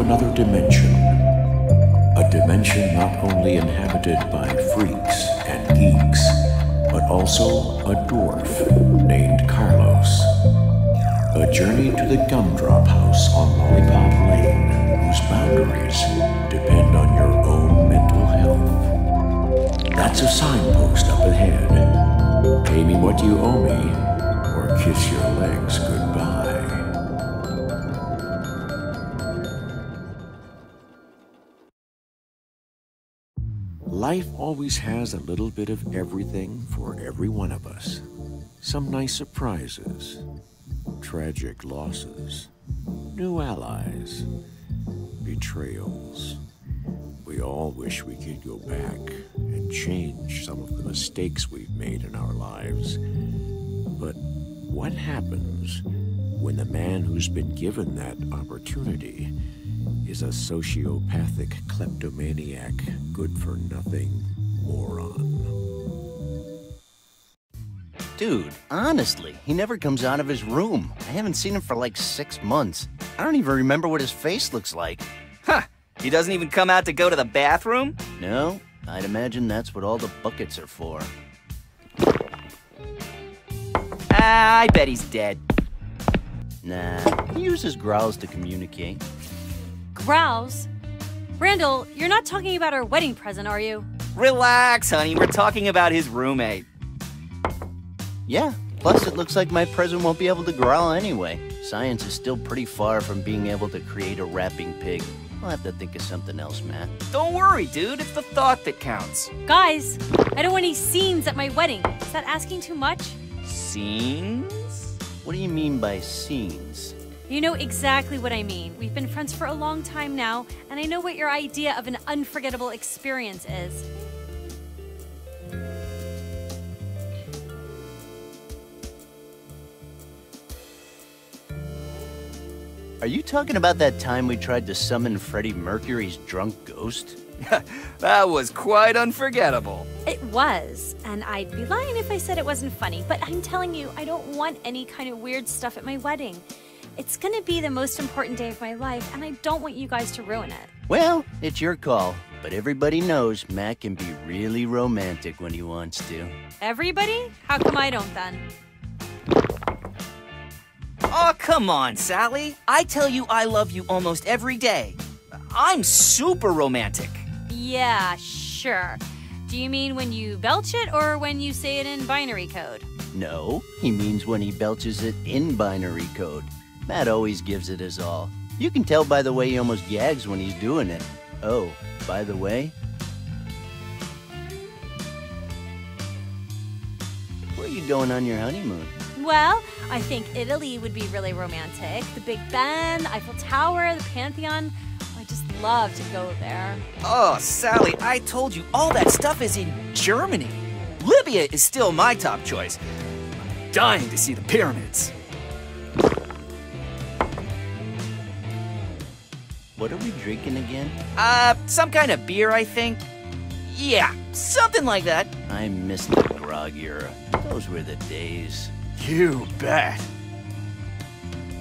another dimension. A dimension not only inhabited by freaks and geeks, but also a dwarf named Carlos. A journey to the Gumdrop House on Lollipop Lane, whose boundaries depend on your own mental health. That's a signpost up ahead. Pay me what you owe me, or kiss your legs goodbye. Life always has a little bit of everything for every one of us. Some nice surprises, tragic losses, new allies, betrayals. We all wish we could go back and change some of the mistakes we've made in our lives. But what happens when the man who's been given that opportunity is a sociopathic kleptomaniac, good for nothing moron? Dude, honestly, he never comes out of his room. I haven't seen him for like six months. I don't even remember what his face looks like. Huh. He doesn't even come out to go to the bathroom? No, I'd imagine that's what all the buckets are for. Ah, I bet he's dead. Nah, he uses growls to communicate. Growls? Randal, you're not talking about our wedding present, are you? Relax, honey. We're talking about his roommate. Yeah, plus it looks like my present won't be able to growl anyway. Science is still pretty far from being able to create a rapping pig. I'll have to think of something else, Matt. Don't worry, dude. It's the thought that counts. Guys, I don't want any scenes at my wedding. Is that asking too much? Scenes? What do you mean by scenes? You know exactly what I mean. We've been friends for a long time now, and I know what your idea of an unforgettable experience is. Are you talking about that time we tried to summon Freddie Mercury's drunk ghost? that was quite unforgettable. It was, and I'd be lying if I said it wasn't funny, but I'm telling you, I don't want any kind of weird stuff at my wedding. It's gonna be the most important day of my life, and I don't want you guys to ruin it. Well, it's your call, but everybody knows Matt can be really romantic when he wants to. Everybody? How come I don't then? Oh, come on, Sally. I tell you I love you almost every day. I'm super romantic. Yeah, sure. Do you mean when you belch it or when you say it in binary code? No, he means when he belches it in binary code. Matt always gives it his all. You can tell by the way he almost gags when he's doing it. Oh, by the way, where are you going on your honeymoon? Well, I think Italy would be really romantic. The Big Ben, Eiffel Tower, the Pantheon. I just love to go there. Oh, Sally, I told you all that stuff is in Germany. Libya is still my top choice. I'm dying to see the pyramids. What are we drinking again? Uh, some kind of beer, I think. Yeah, something like that. I miss the grog era. Those were the days. You bet.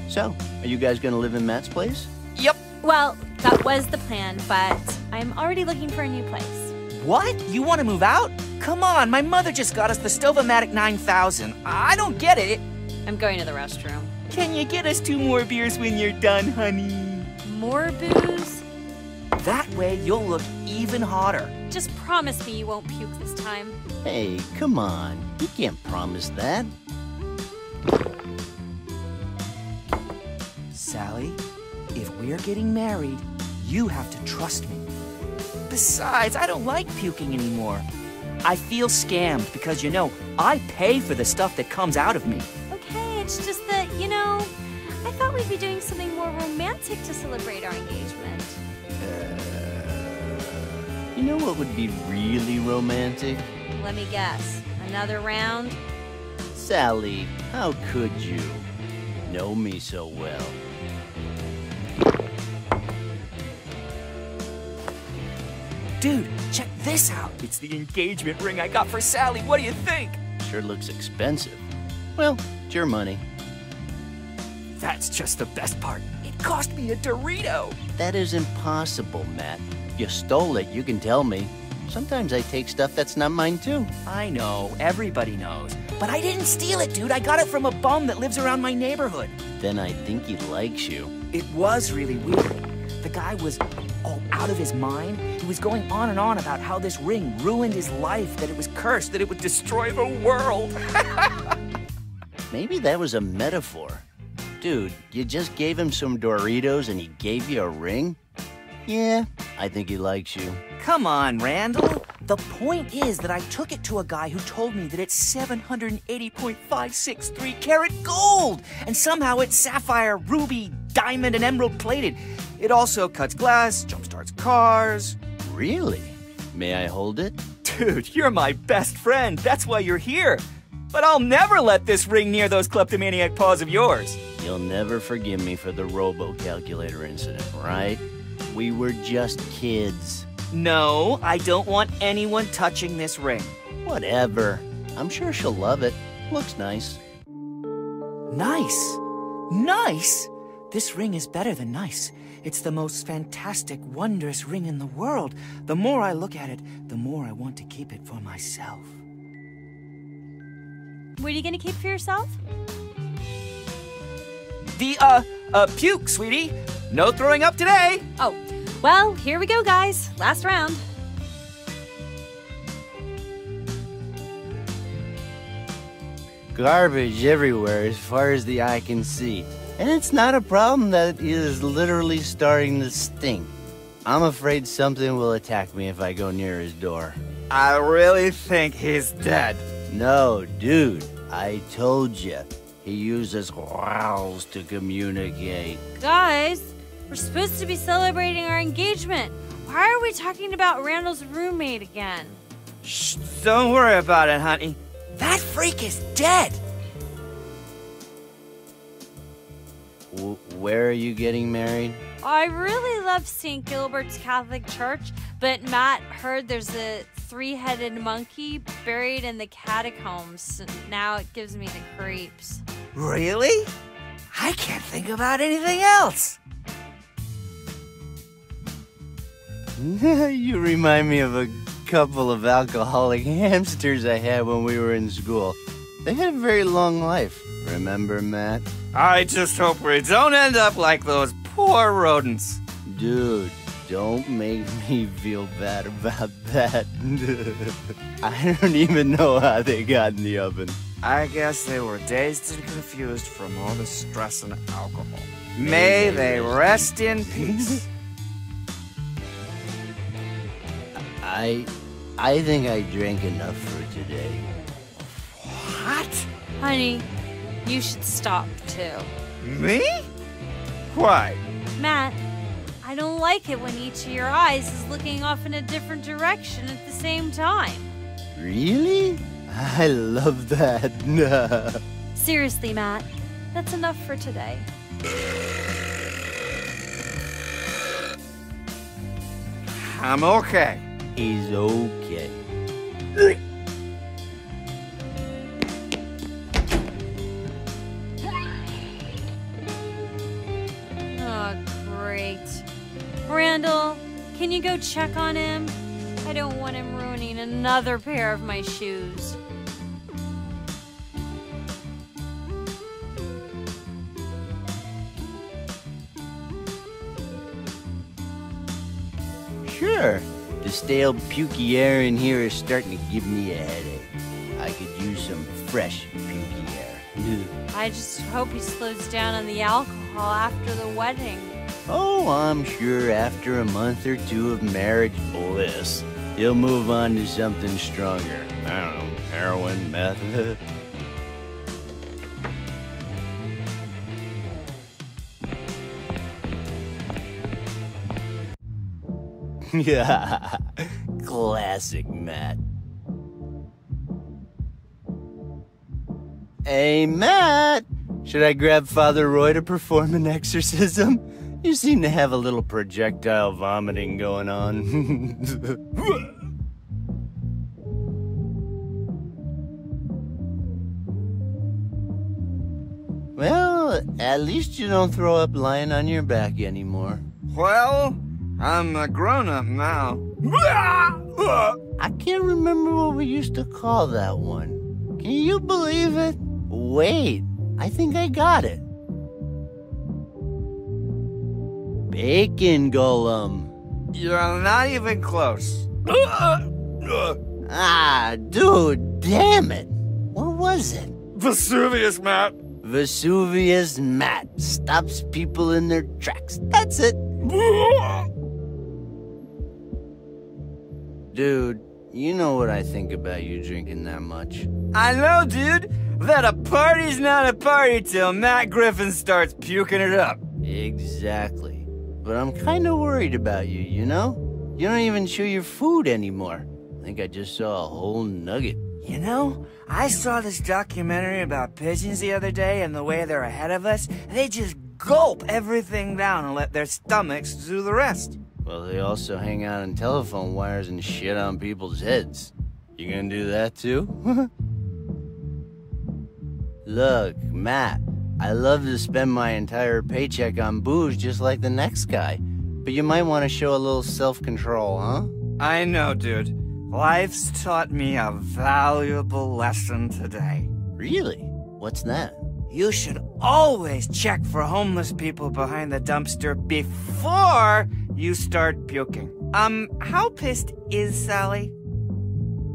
So, are you guys gonna live in Matt's place? Yep. Well, that was the plan, but I'm already looking for a new place. What? You want to move out? Come on, my mother just got us the Stovamatic 9000. I don't get it. I'm going to the restroom. Can you get us two more beers when you're done, honey? More booze? That way you'll look even hotter. Just promise me you won't puke this time. Hey, come on. You can't promise that. Sally, if we're getting married, you have to trust me. Besides, I don't like puking anymore. I feel scammed because, you know, I pay for the stuff that comes out of me. Okay, it's just that, you know, I thought we'd be doing something more romantic to celebrate our engagement. You know what would be really romantic? Let me guess. Another round? Sally, how could you? Know me so well. Dude, check this out. It's the engagement ring I got for Sally. What do you think? Sure looks expensive. Well, it's your money. That's just the best part. It cost me a Dorito. That is impossible, Matt. You stole it, you can tell me. Sometimes I take stuff that's not mine, too. I know, everybody knows. But I didn't steal it, dude. I got it from a bum that lives around my neighborhood. Then I think he likes you. It was really weird. The guy was all out of his mind. He was going on and on about how this ring ruined his life, that it was cursed, that it would destroy the world. Maybe that was a metaphor. Dude, you just gave him some Doritos and he gave you a ring? Yeah, I think he likes you. Come on, Randal. The point is that I took it to a guy who told me that it's 780.563 karat gold, and somehow it's sapphire, ruby, diamond, and emerald plated. It also cuts glass, jumpstarts cars. Really? May I hold it? Dude, you're my best friend. That's why you're here. But I'll never let this ring near those kleptomaniac paws of yours. You'll never forgive me for the robo calculator incident, right? We were just kids. No, I don't want anyone touching this ring. Whatever. I'm sure she'll love it. Looks nice. Nice. Nice? This ring is better than nice. It's the most fantastic, wondrous ring in the world. The more I look at it, the more I want to keep it for myself. What are you gonna keep for yourself? The, uh, uh, puke, sweetie. No throwing up today. Oh, well, here we go, guys. Last round. Garbage everywhere as far as the eye can see. And it's not a problem that is literally starting to stink. I'm afraid something will attack me if I go near his door. I really think he's dead. No, dude, I told you. He uses growls to communicate. Guys, we're supposed to be celebrating our engagement. Why are we talking about Randal's roommate again? Shh, don't worry about it, honey. That freak is dead. W- where are you getting married? I really love St. Gilbert's Catholic Church, but Matt heard there's a three headed monkey buried in the catacombs. Now it gives me the creeps. Really? I can't think about anything else. you remind me of a couple of alcoholic hamsters I had when we were in school. They had a very long life. Remember, Matt? I just hope we don't end up like those poor rodents. Dude, don't make me feel bad about that. I don't even know how they got in the oven. I guess they were dazed and confused from all the stress and alcohol. May they rest in peace. I I think I drank enough for today. what? Honey, you should stop too. Me? Why? Matt, I don't like it when each of your eyes is looking off in a different direction at the same time. Really? I love that. Seriously, Matt, that's enough for today. I'm okay. He's okay. You go check on him? I don't want him ruining another pair of my shoes. Sure. The stale, pukey air in here is starting to give me a headache. I could use some fresh, pukey air. I just hope he slows down on the alcohol after the wedding. Oh, I'm sure after a month or two of marriage bliss, he'll move on to something stronger. I don't know, heroin, meth. yeah, classic Matt. Hey, Matt! Should I grab Father Roy to perform an exorcism? You seem to have a little projectile vomiting going on. well, at least you don't throw up lying on your back anymore. Well, I'm a grown up now. I can't remember what we used to call that one. Can you believe it? Wait, I think I got it. Bacon Golem. You're not even close. Ah, dude, damn it. What was it? Vesuvius, Matt. Vesuvius Matt stops people in their tracks. That's it. Dude, you know what I think about you drinking that much. I know, dude, that a party's not a party till Matt Griffin starts puking it up. Exactly. But I'm kind of worried about you, you know? You don't even chew your food anymore. I think I just saw a whole nugget. You know, I saw this documentary about pigeons the other day and the way they're ahead of us. They just gulp everything down and let their stomachs do the rest. Well, they also hang out on telephone wires and shit on people's heads. You gonna do that too? Look, Matt, I love to spend my entire paycheck on booze just like the next guy. But you might want to show a little self control, huh? I know, dude. Life's taught me a valuable lesson today. Really? What's that? You should always check for homeless people behind the dumpster before you start puking. Um, how pissed is Sally?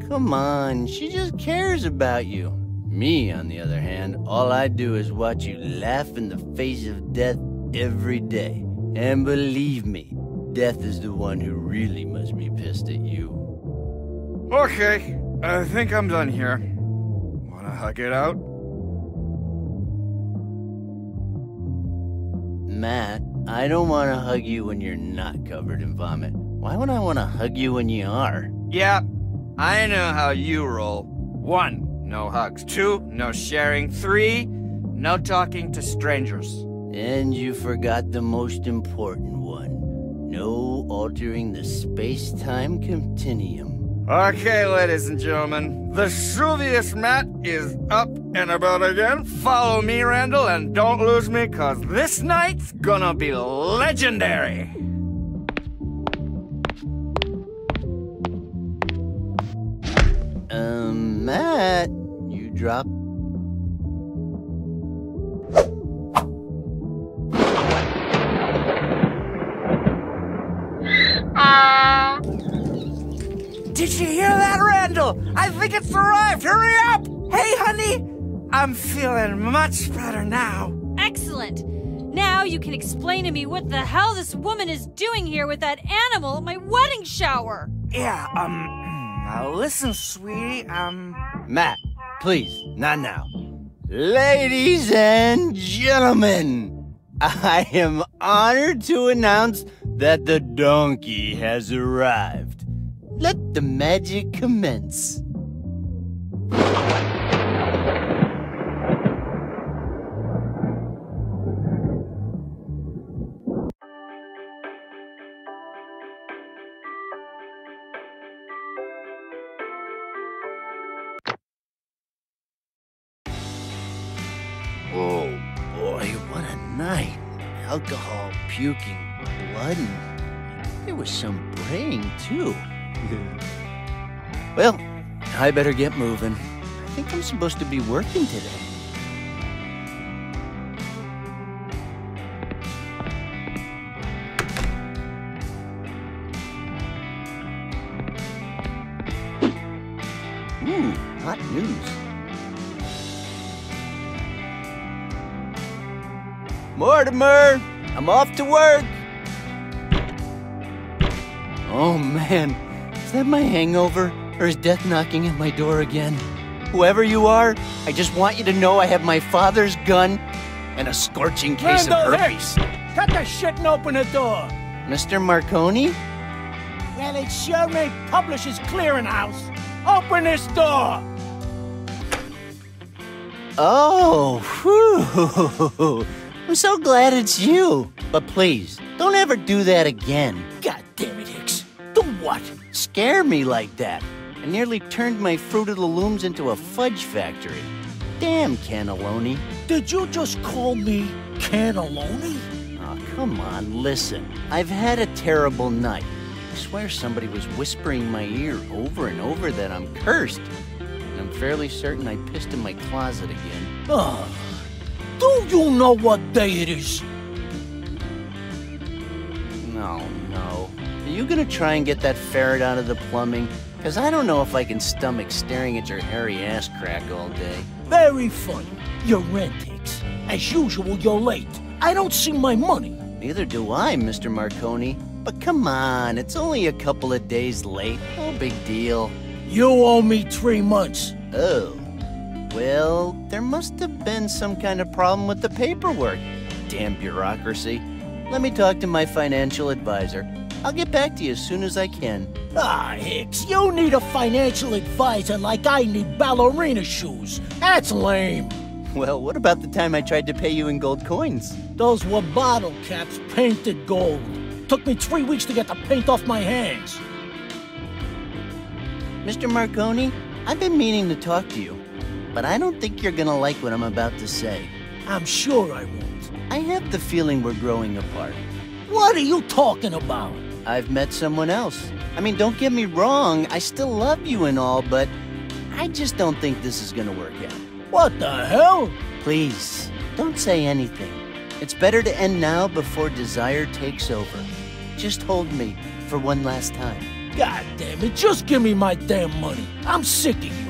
Come on, she just cares about you. Me, on the other hand, all I do is watch you laugh in the face of death every day. And believe me, death is the one who really must be pissed at you. Okay, I think I'm done here. Wanna hug it out? Matt, I don't want to hug you when you're not covered in vomit. Why would I want to hug you when you are? Yeah, I know how you roll. One, no hugs. Two, no sharing. Three, no talking to strangers. And you forgot the most important one. No altering the space-time continuum. Okay, ladies and gentlemen, the Vesuvius Matt is up and about again. Follow me, Randal, and don't lose me, cause this night's gonna be legendary. Um, Matt, you dropped. Did you hear that, Randal? I think it's arrived. Hurry up! Hey, honey! I'm feeling much better now. Excellent. Now you can explain to me what the hell this woman is doing here with that animal at my wedding shower. Yeah, um, now listen, sweetie, um. Matt, please, not now. Ladies and gentlemen, I am honored to announce that the donkey has arrived. Let the magic commence. Puking, blood, and there was some praying too. well, I better get moving. I think I'm supposed to be working today. Ooh, hot news. Mortimer, I'm off to work. Oh man, is that my hangover? Or is death knocking at my door again? Whoever you are, I just want you to know I have my father's gun and a scorching case Randal of herpes. Hicks, cut the shit and open the door. Mr. Marconi? Well, it sure ain't Publishers Clearinghouse. Open this door. Oh, whew. I'm so glad it's you. But please, don't ever do that again. God damn it, Hicks. The what? Scare me like that. I nearly turned my Fruit of the Looms into a fudge factory. Damn cannelloni. Did you just call me cannelloni? Oh, come on, listen. I've had a terrible night. I swear somebody was whispering in my ear over and over that I'm cursed. And I'm fairly certain I pissed in my closet again. Ah, do you know what day it is? No, no. Are you gonna try and get that ferret out of the plumbing? Because I don't know if I can stomach staring at your hairy ass crack all day. Very funny. Your rent, Hicks. As usual, you're late. I don't see my money. Neither do I, Mr. Marconi. But come on, it's only a couple of days late. No big deal. You owe me three months. Oh. Well, there must have been some kind of problem with the paperwork. Damn bureaucracy. Let me talk to my financial advisor. I'll get back to you as soon as I can. Ah, Hicks, you need a financial advisor like I need ballerina shoes. That's lame. Well, what about the time I tried to pay you in gold coins? Those were bottle caps painted gold. Took me three weeks to get the paint off my hands. Mr. Marconi, I've been meaning to talk to you, but I don't think you're gonna like what I'm about to say. I'm sure I won't. I have the feeling we're growing apart. What are you talking about? I've met someone else. I mean, don't get me wrong, I still love you and all, but I just don't think this is gonna work out. What the hell? Please, don't say anything. It's better to end now before desire takes over. Just hold me for one last time. God damn it, just give me my damn money. I'm sick of you.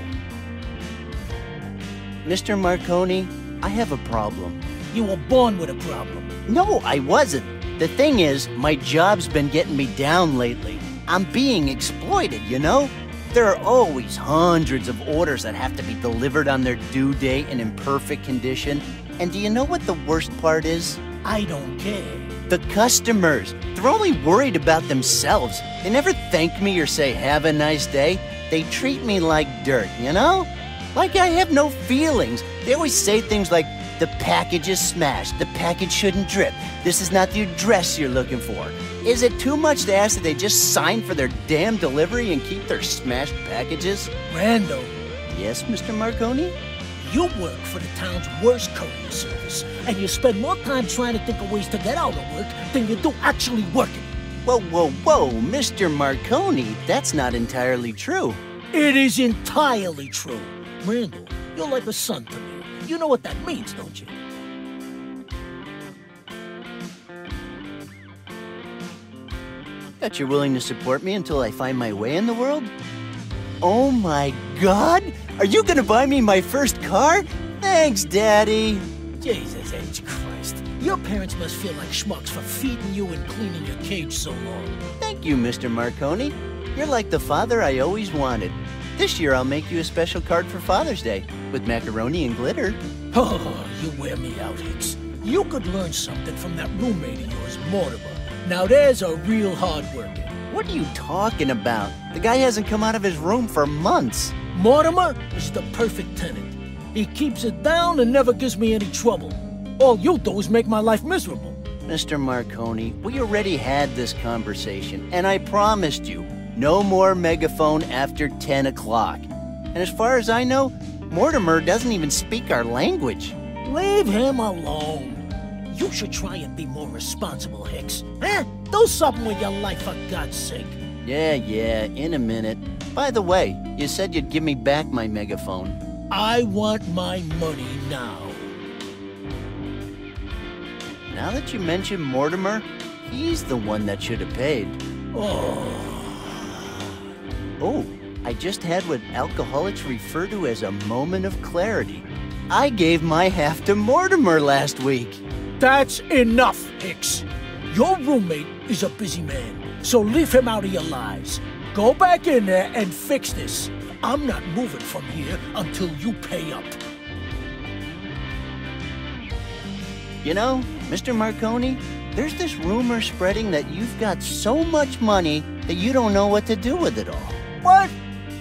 Mr. Marconi, I have a problem. You were born with a problem. No, I wasn't. The thing is, my job's been getting me down lately. I'm being exploited, you know? There are always hundreds of orders that have to be delivered on their due date and in perfect condition. And do you know what the worst part is? I don't care. The customers. They're only worried about themselves. They never thank me or say, have a nice day. They treat me like dirt, you know? Like I have no feelings. They always say things like, the package is smashed. The package shouldn't drip. This is not the address you're looking for. Is it too much to ask that they just sign for their damn delivery and keep their smashed packages? Randal, Yes, Mr. Marconi? you work for the town's worst courier service, and you spend more time trying to think of ways to get out of work than you do actually working. Whoa, whoa, whoa, Mr. Marconi, that's not entirely true. It is entirely true. Randal, you're like a son to me. You know what that means, don't you? That you're willing to support me until I find my way in the world? Oh my god! Are you gonna buy me my first car? Thanks, Daddy. Jesus H. Christ. Your parents must feel like schmucks for feeding you and cleaning your cage so long. Thank you, Mr. Marconi. You're like the father I always wanted. This year I'll make you a special card for Father's Day with macaroni and glitter. Oh, you wear me out, Hicks. You could learn something from that roommate of yours, Mortimer. Now there's a real hard worker. What are you talking about? The guy hasn't come out of his room for months. Mortimer is the perfect tenant. He keeps it down and never gives me any trouble. All you do is make my life miserable. Mr. Marconi, we already had this conversation, and I promised you no more megaphone after 10 o'clock. And as far as I know, Mortimer doesn't even speak our language. Leave him alone. You should try and be more responsible, Hicks. Huh? Do something with your life, for God's sake. Yeah, yeah, in a minute. By the way, you said you'd give me back my megaphone. I want my money now. Now that you mention Mortimer, he's the one that should have paid. Oh, Oh, I just had what alcoholics refer to as a moment of clarity. I gave my half to Mortimer last week. that's enough, Hicks. Your roommate is a busy man, so leave him out of your lives. Go back in there and fix this. I'm not moving from here until you pay up. You know, Mr. Marconi, there's this rumor spreading that you've got so much money that you don't know what to do with it all. What?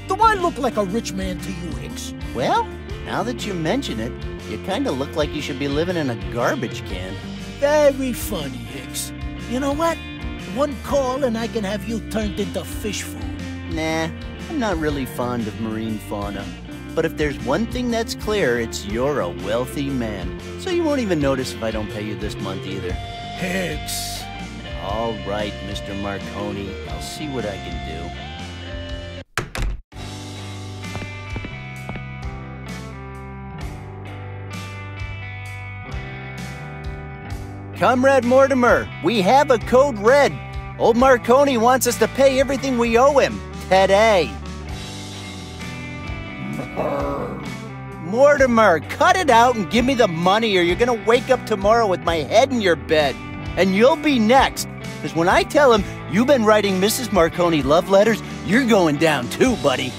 Do I look like a rich man to you, Hicks? Well, now that you mention it, you kind of look like you should be living in a garbage can. Very funny, Hicks. You know what? One call and I can have you turned into fish food. Nah, I'm not really fond of marine fauna. But if there's one thing that's clear, it's you're a wealthy man. So you won't even notice if I don't pay you this month either. Hicks. All right, Mr. Marconi. I'll see what I can do. Comrade Mortimer, we have a code red. Old Marconi wants us to pay everything we owe him today. Mortimer, cut it out and give me the money, or you're gonna wake up tomorrow with my head in your bed. And you'll be next. Because when I tell him you've been writing Mrs. Marconi love letters, you're going down too, buddy.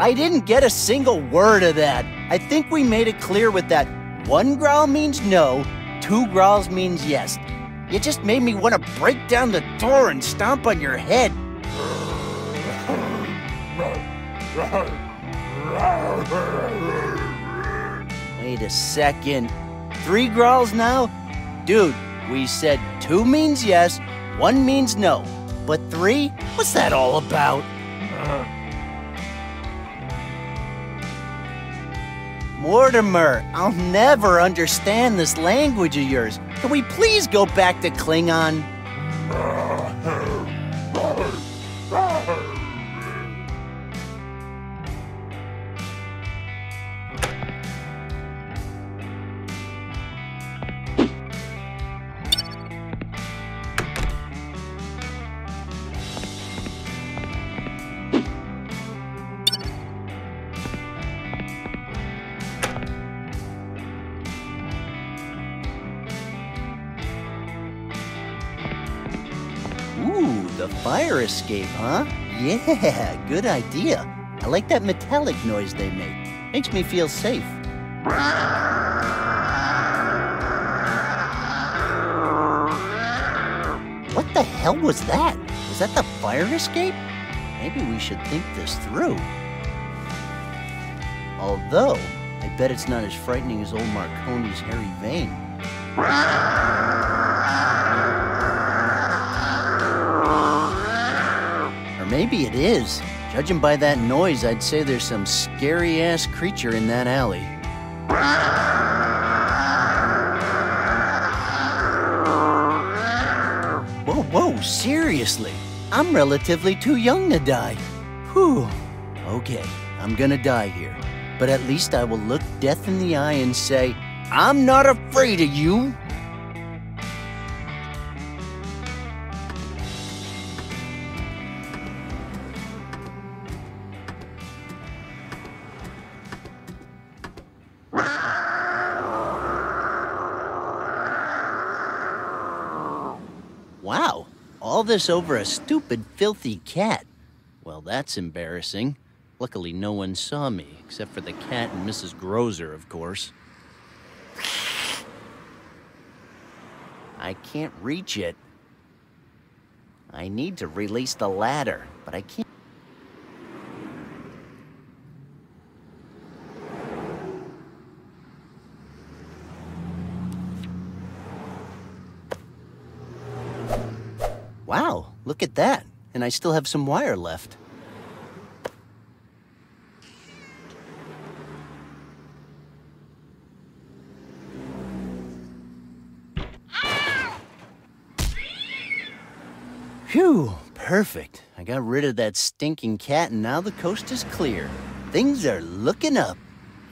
I didn't get a single word of that. I think we made it clear with that one growl means no, two growls means yes. You just made me want to break down the door and stomp on your head. Wait a second. Three growls now? Dude, we said two means yes, one means no. But three? What's that all about? Mortimer, I'll never understand this language of yours. Can we please go back to Klingon? Huh? Yeah, good idea. I like that metallic noise they make. Makes me feel safe. What the hell was that? Was that the fire escape? Maybe we should think this through. Although, I bet it's not as frightening as old Marconi's hairy vein. Maybe it is. Judging by that noise, I'd say there's some scary ass creature in that alley. Whoa, whoa, seriously? I'm relatively too young to die. Whew. Okay, I'm gonna die here. But at least I will look death in the eye and say, I'm not afraid of you. All this over a stupid, filthy cat. Well, that's embarrassing. Luckily, no one saw me, except for the cat and Mrs. Grozer, of course. I can't reach it. I need to release the ladder, but I can't. Look at that. And I still have some wire left. Phew, perfect. I got rid of that stinking cat and now the coast is clear. Things are looking up.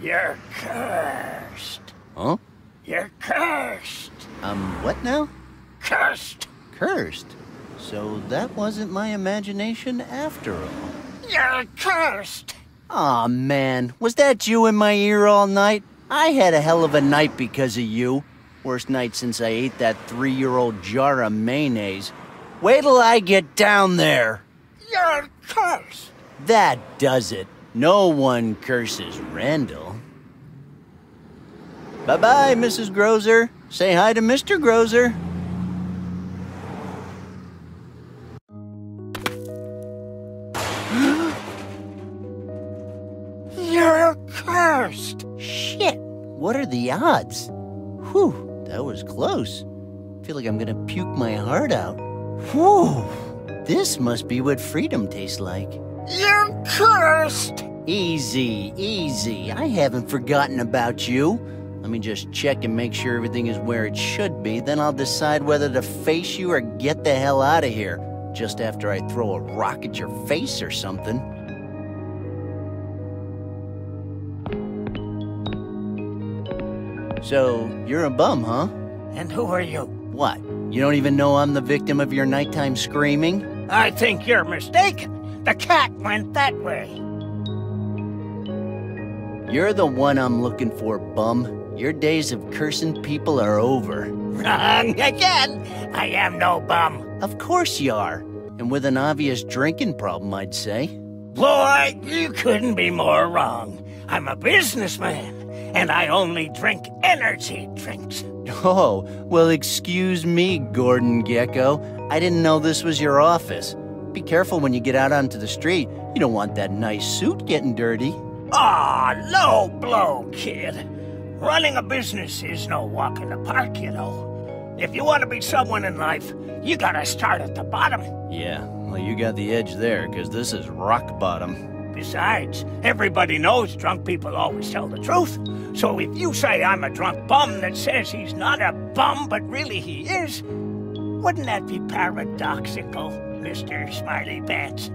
You're cursed. Huh? You're cursed. Um, what now? Cursed. Cursed. So that wasn't my imagination after all. You're cursed. Aw, man, was that you in my ear all night? I had a hell of a night because of you. Worst night since I ate that three year old jar of mayonnaise. Wait till I get down there. You're cursed. That does it. No one curses Randal. Bye bye, Mrs. Grozer. Say hi to Mr. Grozer. Cursed. Shit, what are the odds? Whew, that was close. feel like I'm gonna puke my heart out. Whew, This must be what freedom tastes like. You're cursed! Easy, easy. I haven't forgotten about you. Let me just check and make sure everything is where it should be, then I'll decide whether to face you or get the hell out of here. Just after I throw a rock at your face or something. So, you're a bum, huh? And who are you? What? You don't even know I'm the victim of your nighttime screaming? I think you're mistaken. The cat went that way. You're the one I'm looking for, bum. Your days of cursing people are over. Wrong again. I am no bum. Of course you are. And with an obvious drinking problem, I'd say. Boy, you couldn't be more wrong. I'm a businessman, and I only drink energy drinks. Oh, well, excuse me, Gordon Gekko. I didn't know this was your office. Be careful when you get out onto the street. You don't want that nice suit getting dirty. Ah, low blow, kid. Running a business is no walk in the park, you know. If you want to be someone in life, you gotta start at the bottom. Yeah, well, you got the edge there, because this is rock bottom. Besides, everybody knows drunk people always tell the truth. So if you say I'm a drunk bum that says he's not a bum, but really he is, wouldn't that be paradoxical, Mr. Smiley Pants?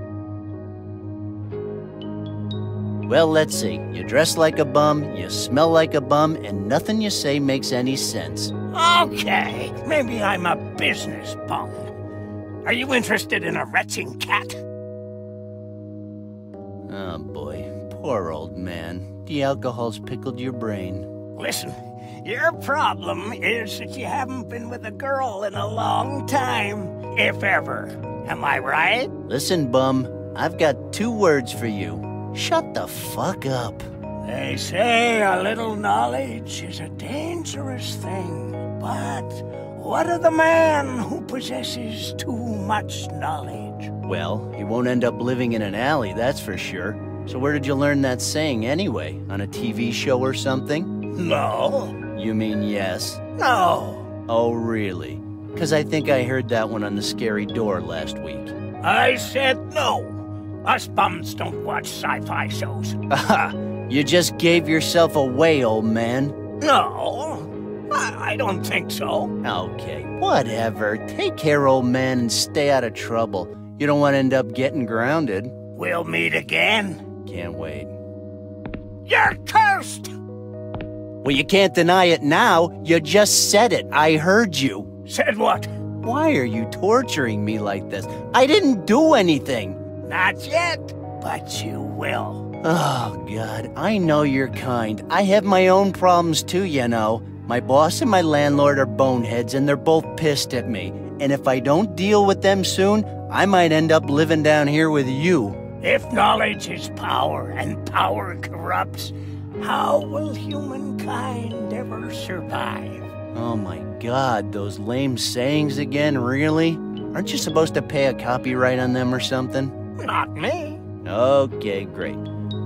Well, let's see. You dress like a bum, you smell like a bum, and nothing you say makes any sense. Okay, maybe I'm a business bum. Are you interested in a retching cat? Oh boy, poor old man. The alcohol's pickled your brain. Listen, your problem is that you haven't been with a girl in a long time, if ever. Am I right? Listen, bum, I've got two words for you. Shut the fuck up. They say a little knowledge is a dangerous thing, but what of the man who possesses too much knowledge? Well, he won't end up living in an alley, that's for sure. So where did you learn that saying anyway? On a TV show or something? No, You mean yes? no. Oh, really? Because I think I heard that one on the scary door last week. I said no. Us bums don't watch sci-fi shows. Aha! You just gave yourself away, old man. No, I, I don't think so. Okay, whatever. Take care, old man, and stay out of trouble. You don't want to end up getting grounded. We'll meet again. Can't wait. You're cursed! Well, you can't deny it now. You just said it. I heard you. Said what? Why are you torturing me like this? I didn't do anything. Not yet, but you will. Oh, God, I know you're kind. I have my own problems too, you know. My boss and my landlord are boneheads, and they're both pissed at me. And if I don't deal with them soon, I might end up living down here with you. If knowledge is power and power corrupts, how will humankind ever survive? Oh my god, those lame sayings again, really? Aren't you supposed to pay a copyright on them or something? Not me. Okay, great.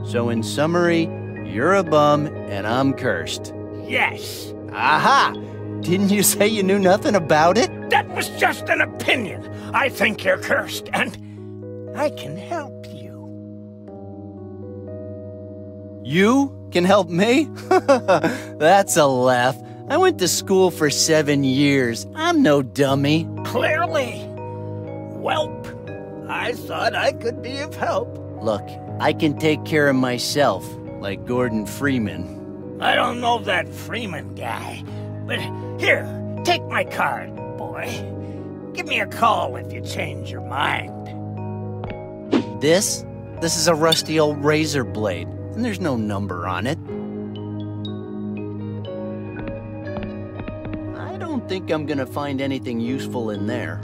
So, in summary, you're a bum and I'm cursed. Yes. Aha! Didn't you say you knew nothing about it? That was just an opinion. I think you're cursed, and I can help you. You can help me? That's a laugh. I went to school for seven years. I'm no dummy. Clearly. Welp, I thought I could be of help. Look, I can take care of myself, like Gordon Freeman. I don't know that Freeman guy, but here, take my card, boy. Give me a call if you change your mind. This? This is a rusty old razor blade, and there's no number on it. I don't think I'm gonna find anything useful in there.